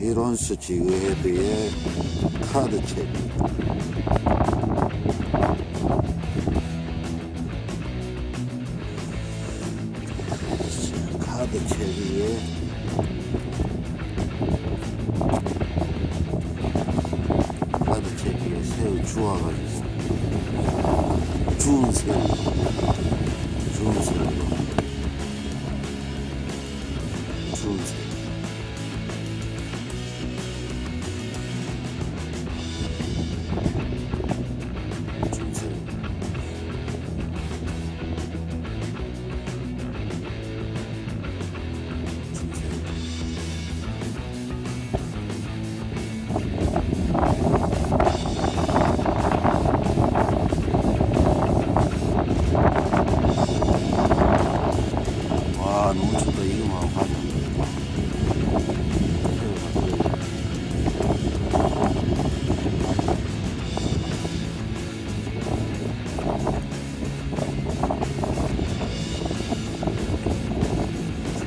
이론스 지그헤드의 카드 책 카드 체리에 새우 주워가지고. 주운 새 というのは分かん。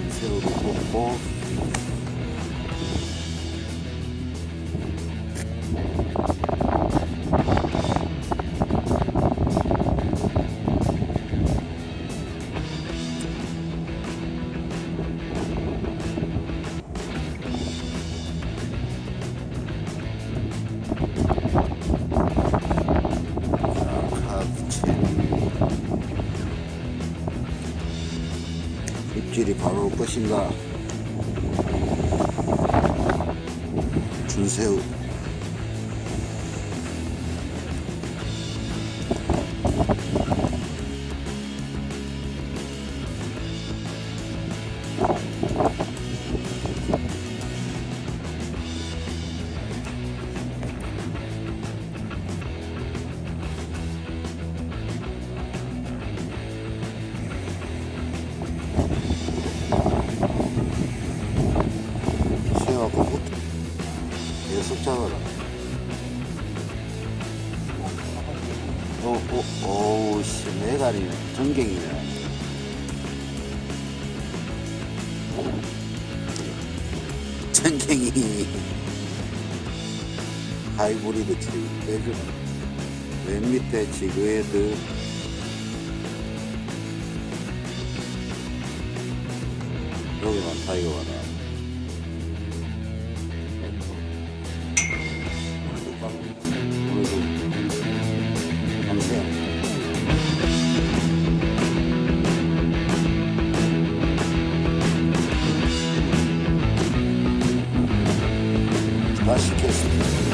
ですけど、 입질이 바로 올 것인가? 준새우. 새 붙 계속 잡아라 오, 오, 오우 씨 메가리 전갱이네. 전갱이. 하이브리드 지금 빼주네 맨 밑에 지그헤드. 여기 많다 이거 봐라 Acho que é isso.